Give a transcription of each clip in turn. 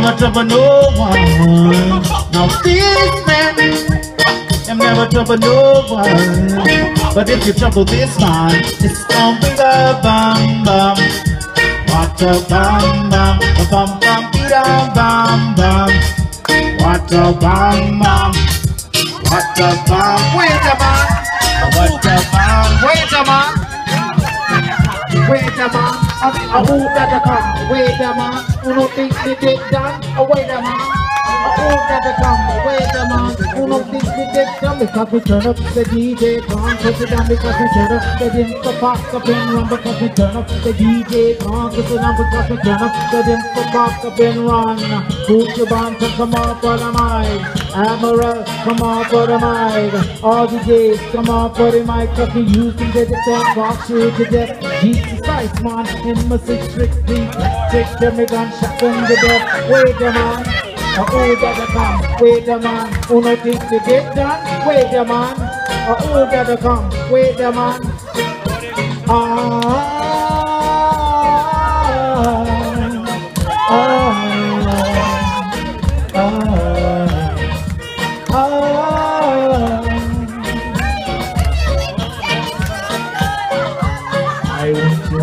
never trouble no one. Now this man, them never trouble no one. But if you trouble this man, it's gonna be the bam bam. What a bam bam, a bam bam, da bam bam. What a bam bam, what a bam. Wait a man, what a bam. Wait a man. Wait a man, a who that come? Wait a man, who no think they get done? Oh wait a man, a who that come? Wait a man, who no think they get done? Because we turn up the DJ, can't put it down because we turn up the info box up and run because we turn up the DJ, can't put it down because we turn up the info box up and run. Put your band to come up for the mic, Amaral, come on for the mic, all the DJs, come on for the mic, cause we using the defense box here to death. Jesus Christ, man, in my six trick deep, trick them me gun shot them to death. Wait a man, a who that come? Wait a man, who no think to get done? Wait a man, a who that come? Wait a man. Ah,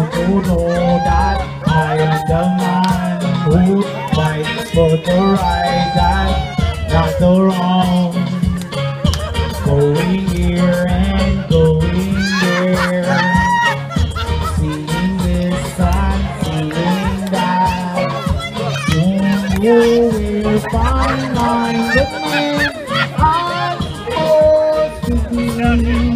who know that I am the man who fights for the right that not the wrong. Going here and going there, seeing this and seeing that. Soon you will find my goodness. I'm supposed to be.